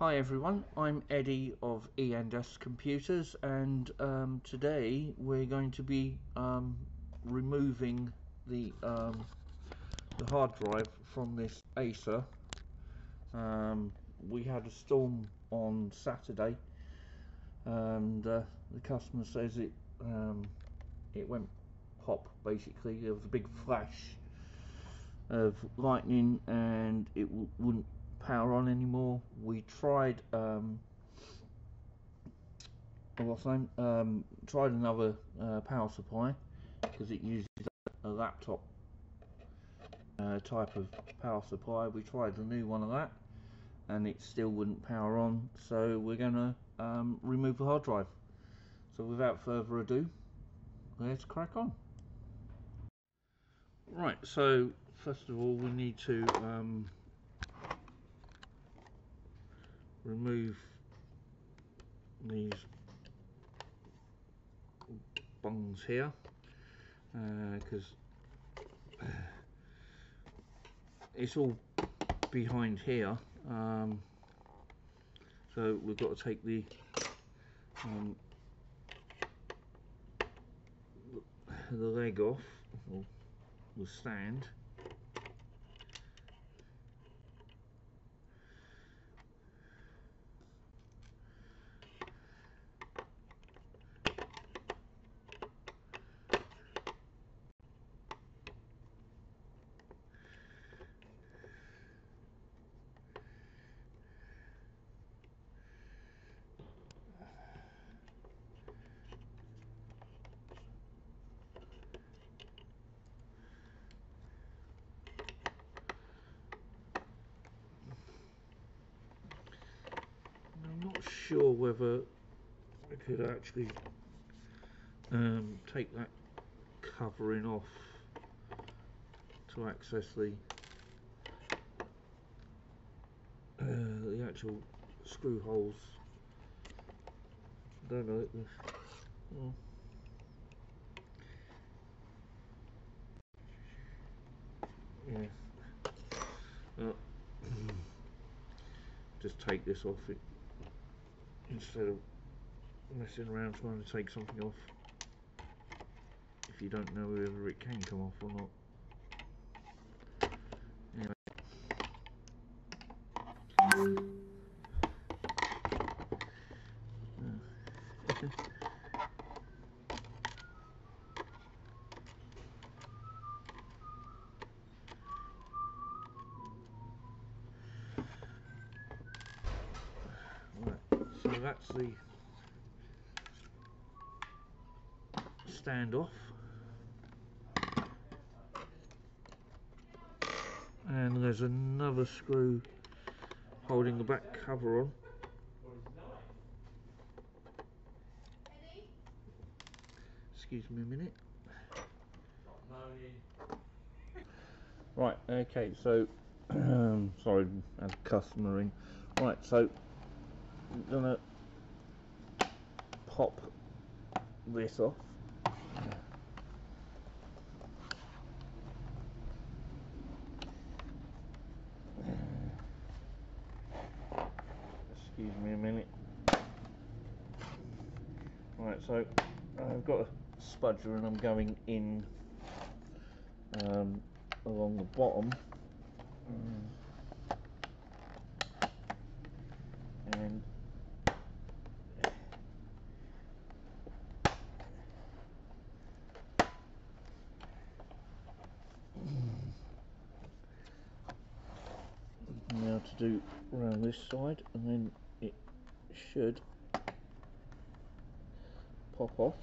Hi everyone, I'm Eddie of E&S Computers and um, today we're going to be um, removing the, um, the hard drive from this Acer. Um, we had a storm on Saturday and uh, the customer says it um, it went pop basically there was a big flash of lightning and it wouldn't power on anymore. We tried um, what's name? Um, tried another uh, power supply because it uses a laptop uh, type of power supply. We tried a new one of that and it still wouldn't power on so we're gonna um, remove the hard drive so without further ado let's crack on right so first of all we need to um, remove these bungs here because uh, it's all behind here um, so we've got to take the um, the leg off or the stand sure whether I could actually um, take that covering off to access the uh, the actual screw holes. I don't know. Oh. Yeah. Uh, just take this off it instead of messing around trying to take something off if you don't know whether it can come off or not. So that's the standoff. And there's another screw holding the back cover on. Excuse me a minute. Right, okay, so, sorry, as customary. Right, so gonna pop this off. Excuse me a minute. Right so I've got a spudger and I'm going in um, along the bottom. And now to do around this side and then it should pop off.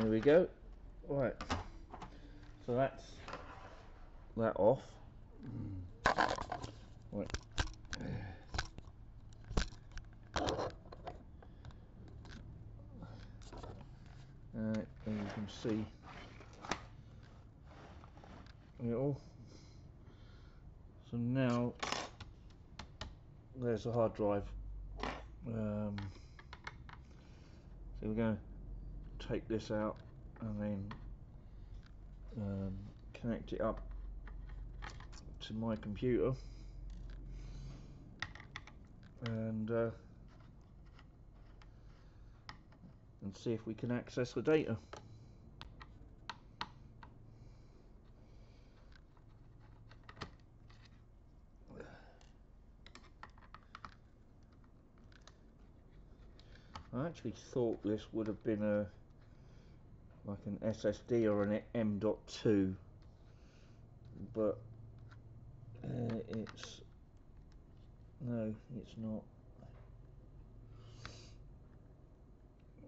There we go. Right. So that's that off. Right. Uh, see it all so now there's the hard drive. Um, so we're going to take this out and then um, connect it up to my computer. And uh, and see if we can access the data. Actually thought this would have been a like an SSD or an M.2 but uh, it's no it's not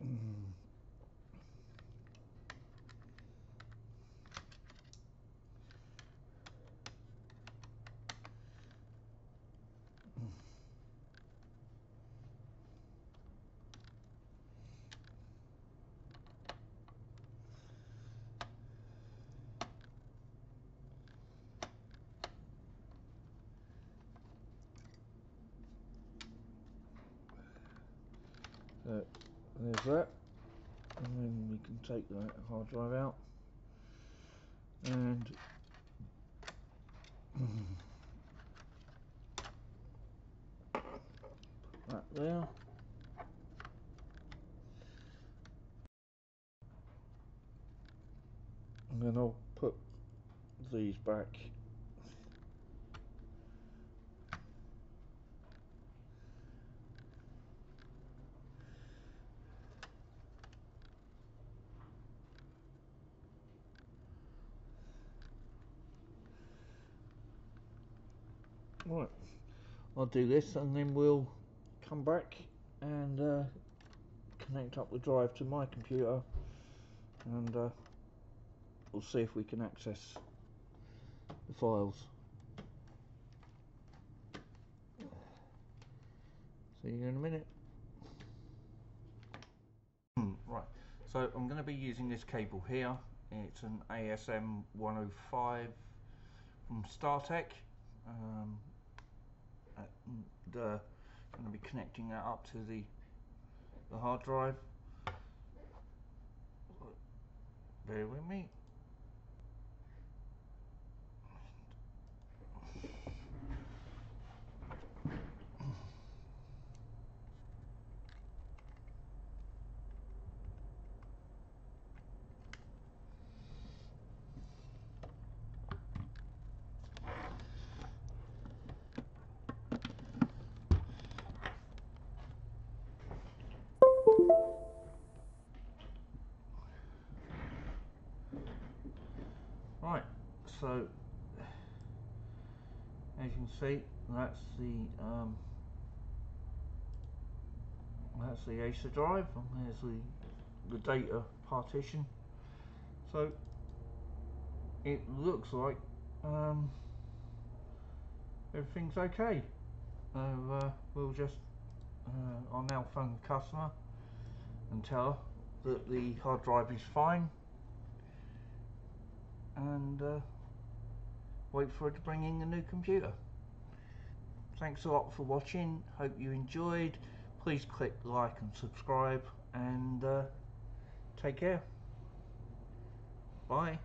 mm. So there's that, and then we can take that hard drive out and put that there. And then I'll put these back Right, I'll do this and then we'll come back and uh, connect up the drive to my computer and uh, we'll see if we can access the files. See you in a minute. Hmm, right, so I'm going to be using this cable here. It's an ASM 105 from StarTech. Um, I'm going to be connecting that up to the the hard drive. Bear with me Right, so as you can see, that's the um, that's the Acer drive, and there's the the data partition. So it looks like um, everything's okay. So uh, we'll just uh, I'll now phone the customer and tell her that the hard drive is fine and uh, wait for it to bring in the new computer. Thanks a lot for watching. Hope you enjoyed. Please click like and subscribe and uh, take care. Bye.